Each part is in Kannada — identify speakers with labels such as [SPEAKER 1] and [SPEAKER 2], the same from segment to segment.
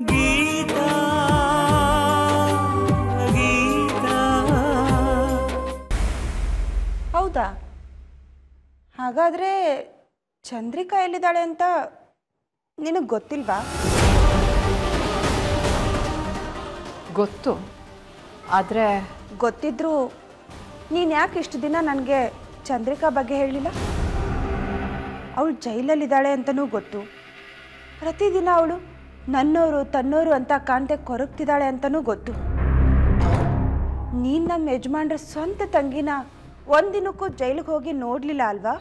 [SPEAKER 1] ಗೀತಾ ಗೀತಾ.
[SPEAKER 2] ಹೌದಾ? ಹಾಗಾದ್ರೆ ಚಂದ್ರಿಕಾ ಎಲ್ಲಿದ್ದಾಳೆ ಅಂತ ನಿನಗೆ ಗೊತ್ತಿಲ್ವಾ?
[SPEAKER 3] ಗೊತ್ತು. ಆದರೆ
[SPEAKER 2] ಗೊತ್ತಿದ್ರೂ ನೀನು ಯಾಕೆ ಇಷ್ಟು ದಿನ ನನಗೆ ಚಂದ್ರಿಕಾ ಬಗ್ಗೆ ಹೇಳಲಿಲ್ಲ? ಅವಳು ಜೈಲಲ್ಲಿದ್ದಾಳೆ ಅಂತಲೂ ಗೊತ್ತು. ಪ್ರತಿದಿನ ಅವಳು ನನ್ನೋರು, ತನ್ನೋರು ಅಂತ ಕಾಣ್ದೆ ಕೊರಗ್ತಿದ್ದಾಳೆ ಅಂತನೂ ಗೊತ್ತು. ನೀನು ನಮ್ಮ ಯಜಮಾನ್ರ ಸ್ವಂತ ತಂಗಿನ ಒಂದಿನಕ್ಕೂ ಜೈಲಿಗೆ ಹೋಗಿ ನೋಡಲಿಲ್ಲ ಅಲ್ವಾ?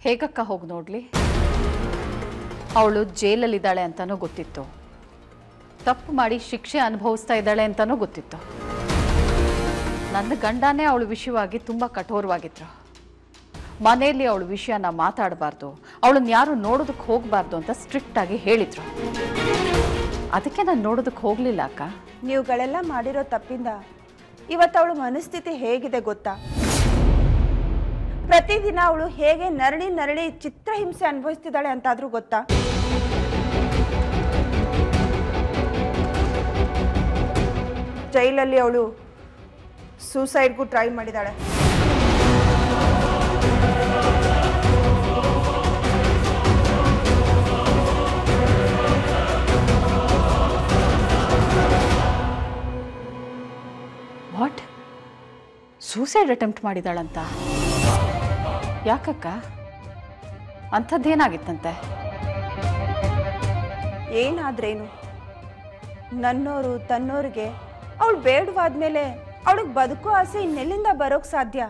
[SPEAKER 3] ಹೇಗಕ್ಕ ಹೋಗಿ ನೋಡಲಿ? ಅವಳು ಜೈಲಲ್ಲಿದ್ದಾಳೆ ಅಂತಲೂ ಗೊತ್ತಿತ್ತು. ತಪ್ಪು ಮಾಡಿ ಶಿಕ್ಷೆ ಅನುಭವಿಸ್ತಾ ಇದ್ದಾಳೆ ಅಂತಲೂ ಗೊತ್ತಿತ್ತು. ನನ್ನ ಗಂಡನೇ ಅವಳು ವಿಷಯವಾಗಿ ತುಂಬ ಕಠೋರವಾಗಿದ್ರು. ಮನೆಯಲ್ಲಿ ಅವಳು ವಿಷಯನ ಮಾತಾಡಬಾರ್ದು. ಅವಳನ್ನ ಯಾರು ನೋಡೋದಕ್ಕೆ ಹೋಗಬಾರ್ದು ಅಂತ ಸ್ಟ್ರಿಕ್ಟ್ ಆಗಿ ಹೇಳಿದ್ರು. ಅದಕ್ಕೆ ನಾನು ನೋಡೋದಕ್ಕೆ ಹೋಗಲಿಲ್ಲ ಅಕ್ಕ.
[SPEAKER 2] ನೀವುಗಳೆಲ್ಲ ಮಾಡಿರೋ ತಪ್ಪಿಂದ ಇವತ್ತು ಅವಳು ಮನಸ್ಥಿತಿ ಹೇಗಿದೆ ಗೊತ್ತಾ? ಪ್ರತಿದಿನ ಅವಳು ಹೇಗೆ ನರಳಿ ನರಳಿ ಚಿತ್ರಹಿಂಸೆ ಅನುಭವಿಸ್ತಿದ್ದಾಳೆ ಅಂತಾದ್ರೂ ಗೊತ್ತಾ? ಜೈಲಲ್ಲಿ ಅವಳು ಸೂಸೈಡ್ಗೂ ಟ್ರೈ ಮಾಡಿದಾಳೆ
[SPEAKER 3] ಸೂಸೈಡ್ ಅಟೆಂಪ್ಟ್ ಮಾಡಿದಾಳಂತ ಯಾಕಕ್ಕ? ಅಂಥದ್ದೇನಾಗಿತ್ತಂತೆ?
[SPEAKER 2] ಏನಾದ್ರೇನು? ನನ್ನೋರು, ತನ್ನೋರಿಗೆ ಅವಳು ಬೇಡವಾದ್ಮೇಲೆ ಅವಳಿಗೆ ಬದುಕೋ ಆಸೆ ಇನ್ನೆಲ್ಲಿಂದ ಬರೋಕ್ ಸಾಧ್ಯ?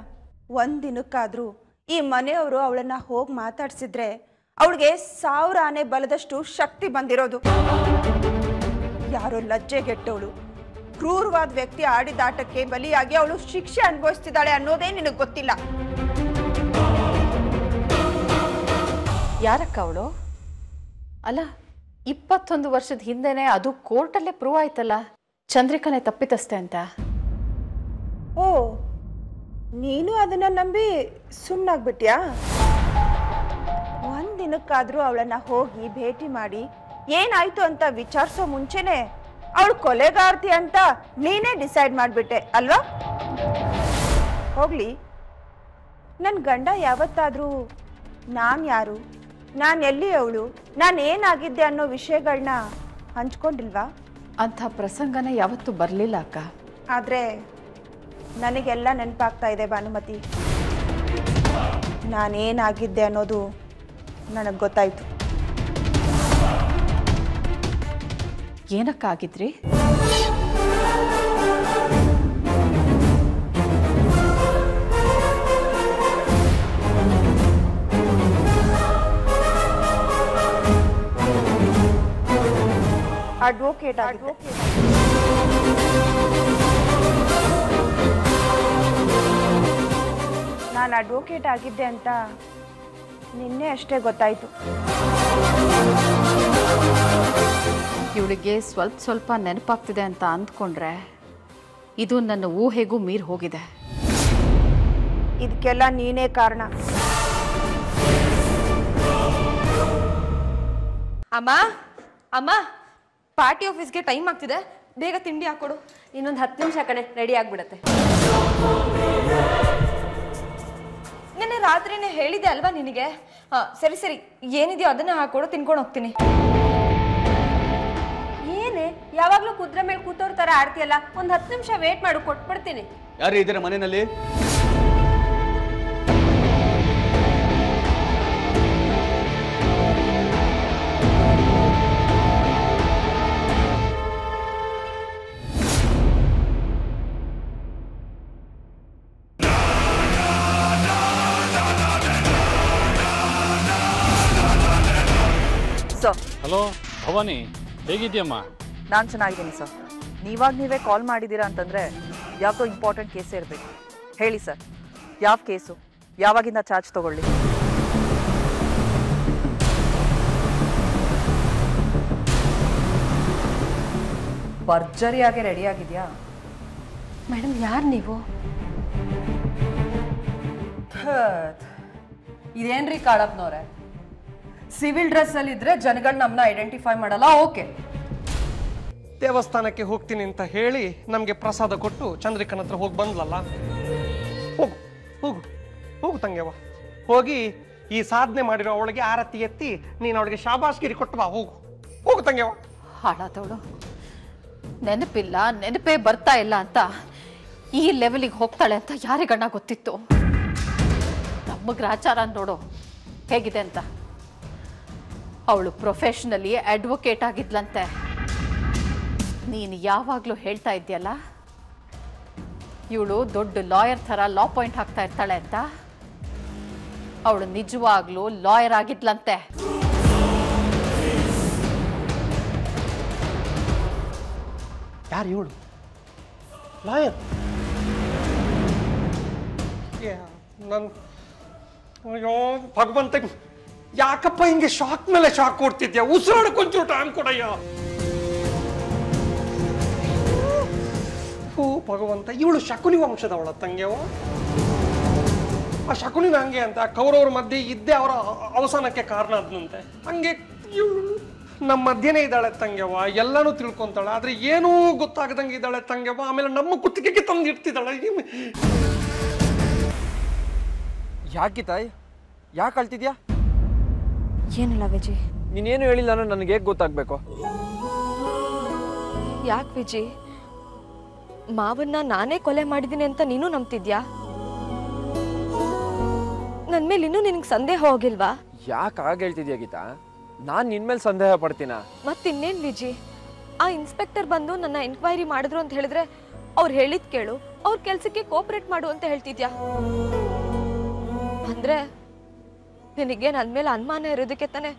[SPEAKER 2] ಒಂದ್ ದಿನಕ್ಕಾದ್ರೂ ಈ ಮನೆಯವರು ಅವಳನ್ನ ಹೋಗಿ ಮಾತಾಡ್ಸಿದ್ರೆ ಅವಳಿಗೆ ಸಾವಿರ ಆನೆ ಬಲದಷ್ಟು ಶಕ್ತಿ ಬಂದಿರೋದು. ಯಾರೋ ಲಜ್ಜೆಗೆಟ್ಟವಳು ಕ್ರೂರವಾದ ವ್ಯಕ್ತಿ ಆಡಿದಾಟಕ್ಕೆ ಬಲಿಯಾಗಿ ಅವಳು ಶಿಕ್ಷೆ ಅನುಭವಿಸ್ತಿದ್ದಾಳೆ ಅನ್ನೋದೇ ನಿನಗೆ ಗೊತ್ತಿಲ್ಲ.
[SPEAKER 3] ಯಾರಕ್ಕ ಅವಳು? ಅಲ್ಲ ಇಪ್ಪತ್ತೊಂದು ವರ್ಷದ ಹಿಂದೆನೆ ಅದು ಕೋರ್ಟಲ್ಲೇ ಪ್ರೂವ್ ಆಯ್ತಲ್ಲ? ಚಂದ್ರಿಕನೇ ತಪ್ಪಿತಸ್ತೆ ಅಂತ.
[SPEAKER 2] ಓ ನೀನು ಅದನ್ನ ನಂಬಿ ಸುಮ್ಮನಾಗ್ಬಿಟ್ಯಾ ಒಂದ್ ದಿನಕ್ಕಾದ್ರೂ ಅವಳನ್ನ ಹೋಗಿ ಭೇಟಿ ಮಾಡಿ ಏನಾಯ್ತು ಅಂತ ವಿಚಾರಿಸೋ ಮುಂಚೆನೆ ಅವಳು ಕೊಲೆಗಾರ್ತಿ ಅಂತ ನೀನೇ ಡಿಸೈಡ್ ಮಾಡ್ಬಿಟ್ಟೆ ಅಲ್ವಾ? ಹೋಗ್ಲಿ. ನನ್ನ ಗಂಡ ಯಾವತ್ತಾದರೂ ನಾನು ಯಾರು? ನಾನು ಎಲ್ಲಿ ಅವಳು? ನಾನು ಏನಾಗಿದ್ದೆ ಅನ್ನೋ ವಿಷಯಗಳನ್ನ ಹಂಚ್ಕೊಂಡಿಲ್ವಾ?
[SPEAKER 3] ಅಂಥ ಪ್ರಸಂಗನ ಯಾವತ್ತೂ ಬರಲಿಲ್ಲ ಅಕ್ಕ.
[SPEAKER 2] ಆದರೆ ನನಗೆಲ್ಲ ನೆನಪಾಗ್ತಾ ಇದೆ ಭಾನುಮತಿ. ನಾನೇನಾಗಿದ್ದೆ ಅನ್ನೋದು ನನಗೆ ಗೊತ್ತಾಯ್ತು.
[SPEAKER 3] ಏನಕ್ಕ
[SPEAKER 2] ಅಡ್ವೋಕೇಟ್ ನಾನು ಅಡ್ವೊಕೇಟ್ ಆಗಿದ್ದೆ ಅಂತ ನಿನ್ನೆ ಅಷ್ಟೇ ಗೊತ್ತಾಯ್ತು.
[SPEAKER 3] ಇವಳಿಗೆ ಸ್ವಲ್ಪ ಸ್ವಲ್ಪ ನೆನಪಾಗ್ತಿದೆ ಅಂತ ಅಂದ್ಕೊಂಡ್ರೆ ಇದು ನನ್ನ ಊಹೆಗೂ ಮೀರಿ ಹೋಗಿದೆ.
[SPEAKER 2] ಇದಕ್ಕೆಲ್ಲ ನೀನೇ ಕಾರಣ.
[SPEAKER 4] ಅಮ್ಮ ಅಮ್ಮ ಪಾರ್ಟಿ ಆಫೀಸ್ಗೆ ಟೈಮ್ ಆಗ್ತಿದೆ. ಬೇಗ ತಿಂಡಿ ಹಾಕೊಡು.
[SPEAKER 5] ಇನ್ನೊಂದು ಹತ್ತು ನಿಮಿಷ ಕಣೆ ರೆಡಿ ಆಗ್ಬಿಡತ್ತೆ.
[SPEAKER 4] ನಿನ್ನೆ ರಾತ್ರಿನೇ ಹೇಳಿದೆ ಅಲ್ವಾ ನಿನಗೆ? ಹಾ ಸರಿ ಸರಿ ಏನಿದೆಯೋ ಅದನ್ನ ಹಾಕೊಡು ತಿನ್ಕೊಂಡು ಹೋಗ್ತೀನಿ.
[SPEAKER 5] ಏನೇ ಯಾವಾಗ್ಲೂ ಕುದ್ರೆ ಮೇಲೆ ಕೂತೋರ್ ತರ ಆಡ್ತೀಯಲ್ಲ? ಒಂದ್ ಹತ್ತು ನಿಮಿಷ ವೇಟ್ ಮಾಡು ಕೊಟ್ಬಿಡ್ತೀನಿ
[SPEAKER 6] ಯಾರು ಇದ್ದೀರಾ ಮನೆಯಲ್ಲಿ?
[SPEAKER 7] ಸರ್.
[SPEAKER 8] ಹಲೋ ಭವಾನಿ ಹೇಗಿದ್ಯಮ್ಮ
[SPEAKER 7] ನಾನು ಚೆನ್ನಾಗಿದ್ದೀನಿ ಸರ್. ನೀವಾಗ ನೀವೇ ಕಾಲ್ ಮಾಡಿದ್ದೀರಾ ಅಂತಂದರೆ ಯಾವುದೋ ಇಂಪಾರ್ಟೆಂಟ್ ಕೇಸೇ ಇರಬೇಕು. ಹೇಳಿ ಸರ್. ಯಾವ ಕೇಸು ಯಾವಾಗಿಂದ ಚಾರ್ಜ್ ತಗೊಳ್ಳಿ? ಭರ್ಜರಿಯಾಗಿ ರೆಡಿ ಆಗಿದೆಯಾ?
[SPEAKER 4] ಮೇಡಮ್ ಯಾರು ನೀವು?
[SPEAKER 7] ಇದೇನ್ರಿ ಕಾಳಪ್ಪನವ್ರೆ?
[SPEAKER 4] ಸಿವಿಲ್ ಡ್ರೆಸ್ ಅಲ್ಲಿ ಇದ್ರೆ ಜನಗಳು ನಮ್ಮನ್ನ ಐಡೆಂಟಿಫೈ ಮಾಡಲ್ಲ ಓಕೆ.
[SPEAKER 6] ದೇವಸ್ಥಾನಕ್ಕೆ ಹೋಗ್ತೀನಿ ಅಂತ ಹೇಳಿ ನಮಗೆ ಪ್ರಸಾದ ಕೊಟ್ಟು ಚಂದ್ರಿಕನ ಹತ್ರ ಹೋಗಿ ಬಂದ್ಲಲ್ಲ? ಹೋಗು ಹೋಗು ಹೋಗು ತಂಗೆವ ಹೋಗಿ ಈ ಸಾಧನೆ ಮಾಡಿರೋ ಅವಳಿಗೆ ಆರತಿ ಎತ್ತಿ ನೀನು ಅವಳಿಗೆ ಶಾಬಾಸ್ಗಿರಿ ಕೊಟ್ಟು ಬಾ, ಹೋಗು. ಹೋಗು ತಂಗೆವ
[SPEAKER 3] ಹಾಳಾದವಳು ನೆನಪಿಲ್ಲ, ನೆನಪೇ ಬರ್ತಾ ಇಲ್ಲ ಅಂತ ಈ ಲೆವೆಲಿಗೆ ಹೋಗ್ತಾಳೆ ಅಂತ ಯಾರಿಗಣ್ಣ ಗೊತ್ತಿತ್ತು? ನಮ್ಮ ಗ್ರಾಚಾರ ನೋಡು. ಹೇಗಿದೆ ಅಂತ? ಅವಳು ಪ್ರೊಫೆಷನಲಿ ಅಡ್ವೊಕೇಟ್ ಆಗಿದ್ಲಂತೆ. ನೀನು ಯಾವಾಗಲೂ ಹೇಳ್ತಾ ಇದೆಯಲ್ಲ ಇವಳು ದೊಡ್ಡ ಲಾಯರ್ ಥರ ಲಾ ಪಾಯಿಂಟ್ ಹಾಕ್ತಾ ಇರ್ತಾಳೆ ಅಂತ. ಅವಳು ನಿಜವಾಗ್ಲೂ ಲಾಯರ್ ಆಗಿದ್ಲಂತೆ.
[SPEAKER 6] ಯಾರು ಇವಳು? ಲಾಯರ್? ನನ್ನ ಅಯ್ಯೋ ಭಗವಂತ ಯಾಕಪ್ಪ ಹಿಂಗೆ ಶಾಕ್ ಮೇಲೆ ಶಾಕ್ ಕೊಡ್ತಿದ್ಯಾ? ಉಸಿರಾಡಕ್ಕೊಂಚೂರು ಟೈಮ್ ಕೊಡಯ್ಯ? ಭಗವಂತ ಇವಳು ಶಕುನಿ ವಂಶದವಳ ತಂಗ್ಯವ ಆ ಶಕುನಿನ ಹಂಗೆ ಅಂತ ಕೌರವ್ರ ಮಧ್ಯೆ ಇದ್ದೇ ಅವರ ಅವಸಾನಕ್ಕೆ ಕಾರಣ ಆದ್ನಂತೆ. ಹಂಗೆ ಇವಳು ನಮ್ಮ ಮಧ್ಯನೇ ಇದ್ದಾಳೆ ತಂಗ್ಯವ ಎಲ್ಲನೂ ತಿಳ್ಕೊಂತಾಳೆ ಆದ್ರೆ ಏನೂ ಗೊತ್ತಾಗದಂಗೆ ಇದ್ದಾಳೆ ತಂಗ್ಯವ ಆಮೇಲೆ ನಮ್ಮ ಕುತ್ತಿಗೆಗೆ ತಂದು ಇಡ್ತಿದ್ದಾಳೆ.
[SPEAKER 9] ಯಾಕೆ ತಾಯಿ? ಯಾಕೆ ಅಳ್ತಿದ್ಯಾ?
[SPEAKER 4] ಏನಿಲ್ಲ ವಿಜಿ
[SPEAKER 9] ನೀನೇನು ಹೇಳಿಲ್ಲ ನನಗೆ ಹೇಗೆ ಗೊತ್ತಾಗಬೇಕು?
[SPEAKER 4] ಯಾಕೆ ವಿಜಿ? ಮಾವನ್ನ ನಾನೇ ಕೊಲೆ ಮಾಡಿದ್ದೀನಿ ಅಂತ ನೀನು ನಂಬ್ತಿದ್ಯಾ? ನನ್ ಮೇಲೆ ಇನ್ನೂ ನಿನಗೆ ಸಂದೇಹ ಹೋಗಿಲ್ವಾ?
[SPEAKER 9] ಯಾಕೆ ಆಗ ಹೇಳ್ತಿದ್ಯಾ ಗೀತಾ? ನಾನು ನಿನ್ ಮೇಲೆ ಸಂದೇಹ ಪಡ್ತೀನ?
[SPEAKER 4] ಮತ್ತಿನ್ನೇನ್ ವಿಜಿ? ಆ ಇನ್ಸ್ಪೆಕ್ಟರ್ ಬಂದು ನನ್ನ ಎನ್ಕ್ವೈರಿ ಮಾಡಿದ್ರು ಅಂತ ಹೇಳಿದ್ರೆ ಅವ್ರು ಹೇಳಿದ್ ಕೇಳು ಅವ್ರ ಕೆಲ್ಸಕ್ಕೆ ಕೋಪರೇಟ್ ಮಾಡು ಅಂತ ಹೇಳ್ತಿದ್ಯಾ? ಅಂದ್ರೆ ನಿನಗೆ ನನ್ ಮೇಲೆ ಅನುಮಾನ ಇರೋದಕ್ಕೆ ತಾನೆ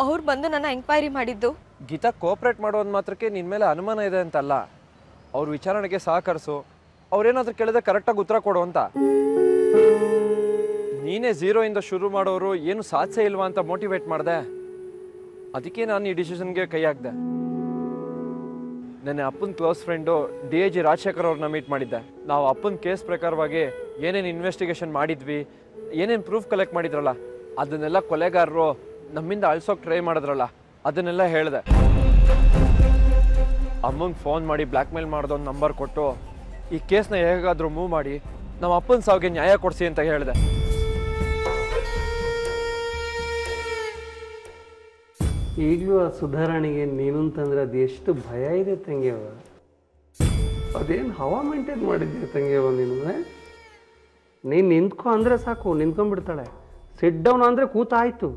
[SPEAKER 4] ಅವ್ರು ಬಂದು ನನ್ನ ಎನ್ಕ್ವೈರಿ ಮಾಡಿದ್ದು?
[SPEAKER 9] ಗೀತಾ ಕೋಪರೇಟ್ ಮಾಡೋದ್ ಮಾತ್ರಕ್ಕೆ ನಿನ್ ಮೇಲೆ ಅನುಮಾನ ಇದೆ ಅಂತಲ್ಲ. ಅವ್ರ ವಿಚಾರಣೆಗೆ ಸಹಕರಿಸು. ಅವ್ರೇನಾದ್ರೂ ಕೇಳಿದ್ರೆ ಕರೆಕ್ಟಾಗಿ ಉತ್ತರ ಕೊಡು ಅಂತ. ನೀನೇ ಝೀರೋಯಿಂದ ಶುರು ಮಾಡೋರು ಏನು ಸಾಧ್ಯ ಇಲ್ವಾ ಅಂತ ಮೋಟಿವೇಟ್ ಮಾಡಿದೆ. ಅದಕ್ಕೆ ನಾನು ಈ ಡಿಸಿಷನ್ಗೆ ಕೈ ಹಾಕ್ದೆ. ನನ್ನ ಅಪ್ಪನ close friend D A G Rajashekhar ಅವ್ರನ್ನ ಮೀಟ್ ಮಾಡಿದ್ದೆ. ನಾವು ಅಪ್ಪನ ಕೇಸ್ ಪ್ರಕಾರವಾಗಿ ಏನೇನು ಇನ್ವೆಸ್ಟಿಗೇಷನ್ ಮಾಡಿದ್ವಿ, ಏನೇನು ಪ್ರೂಫ್ ಕಲೆಕ್ಟ್ ಮಾಡಿದ್ರಲ್ಲ, ಅದನ್ನೆಲ್ಲ ಕೊಲೆಗಾರರು ನಮ್ಮಿಂದ ಅಳ್ಸೋಕೆ ಟ್ರೈ ಮಾಡಿದ್ರಲ್ಲ, ಅದನ್ನೆಲ್ಲ ಹೇಳಿದೆ. ಅಮ್ಮಂಗೆ ಫೋನ್ ಮಾಡಿ ಬ್ಲ್ಯಾಕ್ ಮೇಲ್ ಒಂದು ನಂಬರ್ ಕೊಟ್ಟು ಈ ಕೇಸ್ನ ಹೇಗಾದರೂ ಮೂವ್ ಮಾಡಿ ನಮ್ಮ ಅಪ್ಪನ ಸಾವಿಗೆ ನ್ಯಾಯ ಕೊಡಿಸಿ ಅಂತ ಹೇಳಿದೆ.
[SPEAKER 10] ಈಗಲೂ ಆ ಸುಧಾರಣೆಗೆ ನೀನು ಅಂತಂದ್ರೆ ಅದು ಎಷ್ಟು ಭಯ ಇದೆ ತಂಗಿಯವ ಅದೇನು ಹವಾ ಮೇಂಟೈನ್ ಮಾಡಿದ್ಯಾ ತಂಗಿಯವ ನೀನು ನೀನು ನಿಂತ್ಕೊ ಅಂದರೆ ಸಾಕು, ನಿಂತ್ಕೊಂಡ್ಬಿಡ್ತಾಳೆ. ಸಿಟ್ ಡೌನ್ ಅಂದರೆ ಕೂತಾಯಿತು.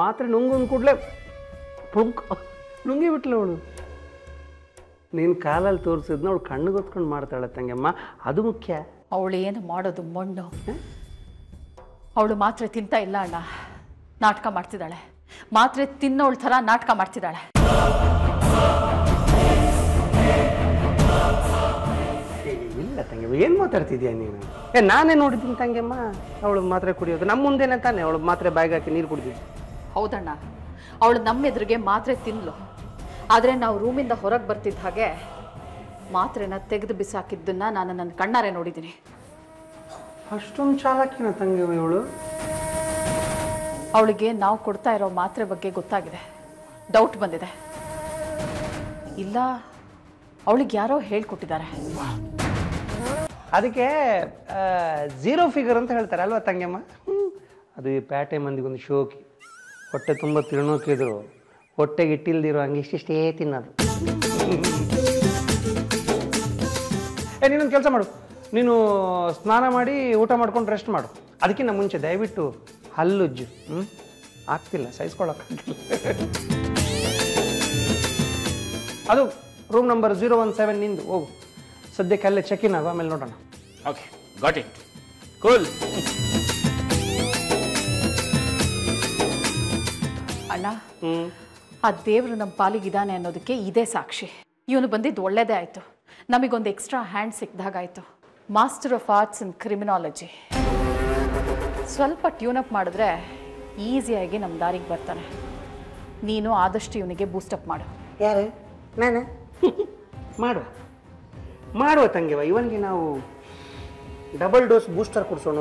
[SPEAKER 10] ಮಾತ್ರ ನುಂಗೊಂದು ಕೂಡಲೇ ಪುಂಕ್ ನುಂಗಿ ಬಿಟ್ಲು ಅವಳು. ನೀನು ಕಾಲಲ್ಲಿ ತೋರಿಸಿದ್ನ ಅವಳು ಕಣ್ಣು ಹೊತ್ಕೊಂಡು ಮಾಡ್ತಾಳೆ ತಂಗಮ್ಮ ಅದು ಮುಖ್ಯ.
[SPEAKER 3] ಅವಳು ಏನು ಮಾಡೋದು ಮಣ್ಣು. ಅವಳು ಮಾತ್ರೆ ತಿಂತಾ ಇಲ್ಲ ಅಣ್ಣ. ನಾಟಕ ಮಾಡ್ತಿದ್ದಾಳೆ. ಮಾತ್ರೆ ತಿನ್ನೋಳ್ ಥರ ನಾಟಕ ಮಾಡ್ತಿದ್ದಾಳೆ.
[SPEAKER 10] ಇಲ್ಲ ತಂಗಿ ಏನು ಮಾತಾಡ್ತಿದ್ಯಾ ನೀನು? ಏ ನಾನೇ ನೋಡಿದ್ದೀನಿ ತಂಗಮ್ಮ ಅವಳು ಮಾತ್ರೆ ಕುಡಿಯೋದು. ನಮ್ಮ ಮುಂದೆನೇ ತಾನೆ. ಅವಳು ಮಾತ್ರೆ ಬಾಯಿಗೆ ಹಾಕಿ ನೀರು ಕುಡಿದಿದ್ದು.
[SPEAKER 3] ಹೌದಣ್ಣ. ಅವಳು ನಮ್ಮ ಎದುರಿಗೆ ಮಾತ್ರೆ ತಿನ್ಲು. ಆದರೆ ನಾವು ರೂಮಿಂದ ಹೊರಗೆ ಬರ್ತಿದ್ದ ಹಾಗೆ ಮಾತ್ರೆನ ತೆಗೆದು ಬಿಸಾಕಿದ್ದನ್ನ ನಾನು ನನ್ನ ಕಣ್ಣಾರೆ ನೋಡಿದ್ದೀನಿ.
[SPEAKER 10] ಅಷ್ಟೊಂದು ಚಾಲಕಿನ ತಂಗಿ ಇವಳು?
[SPEAKER 3] ಅವಳಿಗೆ ನಾವು ಕೊಡ್ತಾ ಇರೋ ಮಾತ್ರೆ ಬಗ್ಗೆ ಗೊತ್ತಾಗಿದೆ. ಡೌಟ್ ಬಂದಿದೆ. ಇಲ್ಲ ಅವಳಿಗೆ ಯಾರೋ ಹೇಳ್ಕೊಟ್ಟಿದ್ದಾರೆ.
[SPEAKER 10] ಅದಕ್ಕೆ ಝೀರೋ ಫಿಗರ್ ಅಂತ ಹೇಳ್ತಾರೆ ಅಲ್ವಾ ತಂಗಮ್ಮ ಅದು ಈ ಪ್ಯಾಟೆ ಮಂದಿಗೊಂದು ಶೋಕಿ. ಹೊಟ್ಟೆ ತುಂಬ ತಿನ್ನೋಕಿದ್ರು ಹೊಟ್ಟೆಗೆ ಇಟ್ಟಿಲ್ದಿರೋ ಹಂಗೆ ಇಷ್ಟಿಷ್ಟೇ ತಿನ್ನೋದು. ಏ ನೀನೊಂದು ಕೆಲಸ ಮಾಡು. ನೀನು ಸ್ನಾನ ಮಾಡಿ ಊಟ ಮಾಡ್ಕೊಂಡು ರೆಸ್ಟ್ ಮಾಡು. ಅದಕ್ಕಿಂತ ಮುಂಚೆ ದಯವಿಟ್ಟು ಹಲ್ಲುಜ್ಜು ಹ್ಞೂ ಆಗ್ತಿಲ್ಲ ಸಹಿಸ್ಕೊಳಕ್ಕಾಗಿಲ್ಲ ಅದು room number zero one seven ನಿಂದು. ಹೋಗು. ಸದ್ಯಕ್ಕೆ ಅಲ್ಲೇ ಚೆಕ್ ಇನ್ ಆಗು ಆಮೇಲೆ ನೋಡೋಣ.
[SPEAKER 8] ಓಕೆ ಗಾಟ್ ಇಟ್ ಕೂಲ್
[SPEAKER 3] ಅಣ್ಣ ಆ ದೇವರು ನಮ್ಮ ಪಾಲಿಗಿದ್ದಾನೆ ಅನ್ನೋದಕ್ಕೆ ಇದೇ ಸಾಕ್ಷಿ. ಇವನು ಬಂದಿದ್ದು ಒಳ್ಳೆಯದೇ ಆಯಿತು. ನಮಗೊಂದು extra hand ಸಿಕ್ಕಿದಾಗಾಯಿತು. Master of arts in criminology ಸ್ವಲ್ಪ ಟ್ಯೂನಪ್ ಮಾಡಿದ್ರೆ ಈಸಿಯಾಗಿ ನಮ್ಮ ದಾರಿಗೆ ಬರ್ತಾನೆ. ನೀನು ಆದಷ್ಟು ಇವನಿಗೆ ಬೂಸ್ಟಪ್ ಮಾಡು.
[SPEAKER 10] ಯಾರು? ನಾನು? ಮಾಡುವ. ಮಾಡುವ ತಂಗಿವ. ಇವನಿಗೆ ನಾವು ಡಬಲ್ ಡೋಸ್ ಬೂಸ್ಟರ್ ಕೊಡಿಸೋಣ.